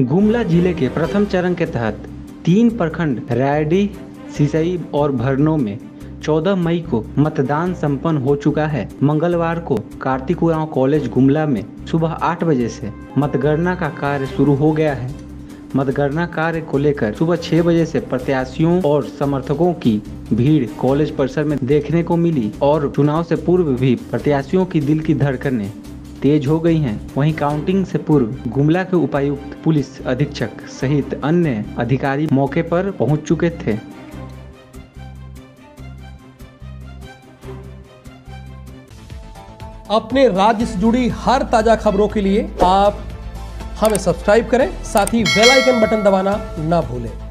गुमला ज़िले के प्रथम चरण के तहत तीन प्रखंड रायडी, सिसई और भरनो में 14 मई को मतदान संपन्न हो चुका है। मंगलवार को कार्तिक उरांव कॉलेज गुमला में सुबह 8 बजे से मतगणना का कार्य शुरू हो गया है। मतगणना कार्य को लेकर सुबह 6 बजे से प्रत्याशियों और समर्थकों की भीड़ कॉलेज परिसर में देखने को मिली और चुनाव से पूर्व भी प्रत्याशियों की दिल की धड़कनें तेज हो गई हैं। वहीं काउंटिंग से पूर्व गुमला के उपायुक्त, पुलिस अधीक्षक सहित अन्य अधिकारी मौके पर पहुँच चुके थे। अपने राज्य से जुड़ी हर ताज़ा खबरों के लिए आप हमें सब्सक्राइब करें, साथ ही बेल आइकन बटन दबाना ना भूलें।